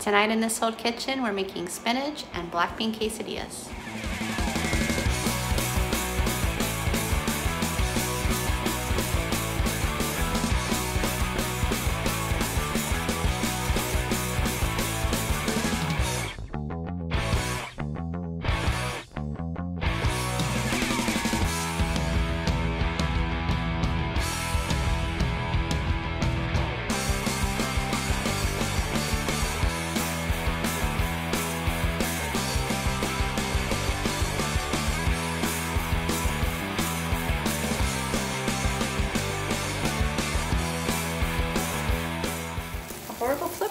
Tonight in this old kitchen, we're making spinach and black bean quesadillas. horrible flip